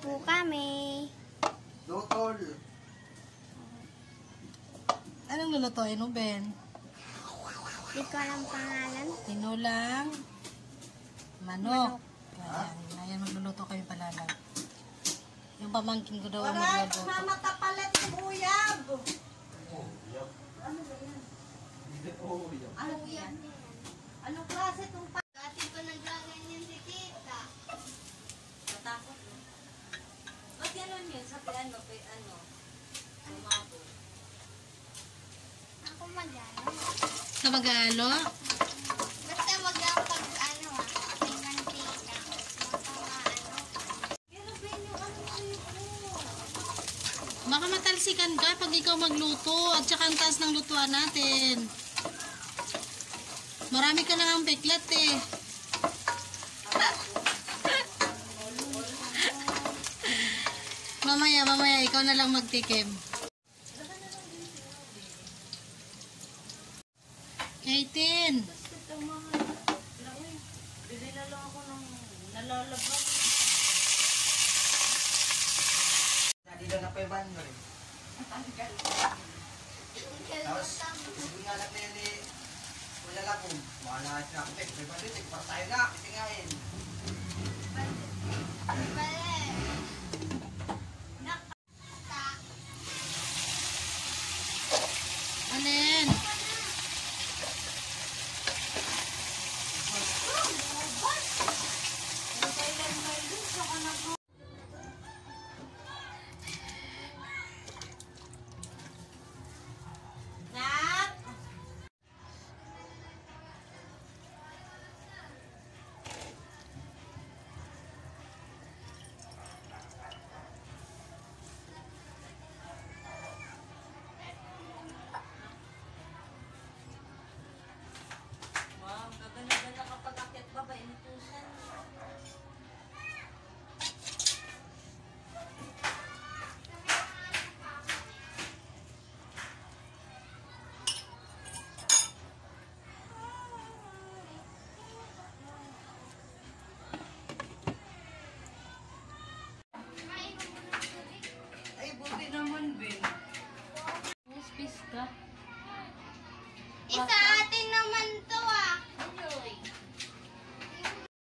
po kami. Lutol. Anong lulutuin mo, Ben? Hindi ko alam pangalan. Tinulang manok. Ayan, ayan magluluto kayo pala lang. Yung pamangkin ko daw ang magluluto. Mamatapalat ng uyab. Ano yan? Anong klase itong Ba't gano'n yun? Sa ano? Pe, ano? Sumabo. Ako magano. Sa mag-aalo? Basta wag lang pag ano ah. May mantika. Baka ano. Ano? Baka matalsikan ka pag ikaw magluto at saka ang taas ng lutuan natin. Marami ka na ang peklat eh. Mamaya, mamaya, ikaw na lang magtikim. Uy, bili na lang ako ng nalalabas. Nadila na pa yung ban mo rin. Tapos, sabi nga natin ni Kuya Lapong, wala na siya kapit. May panditik, para tayo na, itingayin. Bale. Isa atin